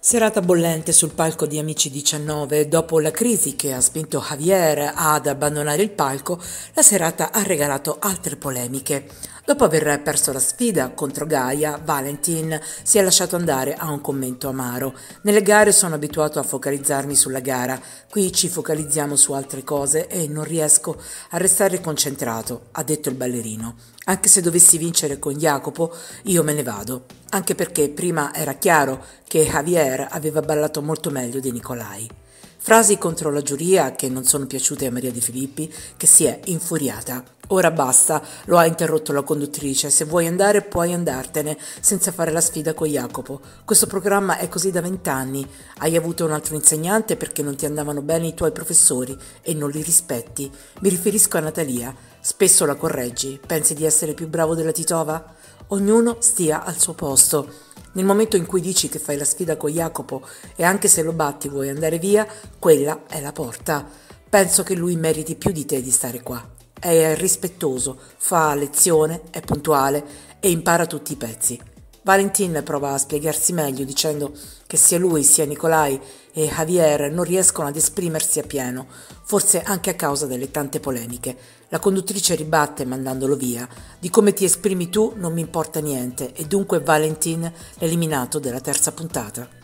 Serata bollente sul palco di Amici 19. Dopo la crisi che ha spinto Javier ad abbandonare il palco, la serata ha regalato altre polemiche. Dopo aver perso la sfida contro Gaia, Valentin si è lasciato andare a un commento amaro. Nelle gare sono abituato a focalizzarmi sulla gara, qui ci focalizziamo su altre cose e non riesco a restare concentrato, ha detto il ballerino. Anche se dovessi vincere con Jacopo, io me ne vado, anche perché prima era chiaro che Javier aveva ballato molto meglio di Nicolai. Frasi contro la giuria che non sono piaciute a Maria Di Filippi, che si è infuriata. Ora basta, lo ha interrotto la conduttrice. Se vuoi andare, puoi andartene, senza fare la sfida con Jacopo. Questo programma è così da vent'anni. Hai avuto un altro insegnante perché non ti andavano bene i tuoi professori e non li rispetti. Mi riferisco a Natalia. Spesso la correggi. Pensi di essere più bravo della Titova? Ognuno stia al suo posto. Nel momento in cui dici che fai la sfida con Jacopo e anche se lo batti vuoi andare via, quella è la porta. Penso che lui meriti più di te di stare qua. È rispettoso, fa lezione, è puntuale e impara tutti i pezzi. Valentin prova a spiegarsi meglio dicendo che sia lui sia Nicolai e Javier non riescono ad esprimersi a pieno, forse anche a causa delle tante polemiche. La conduttrice ribatte mandandolo via. Di come ti esprimi tu non mi importa niente e dunque Valentin eliminato della terza puntata.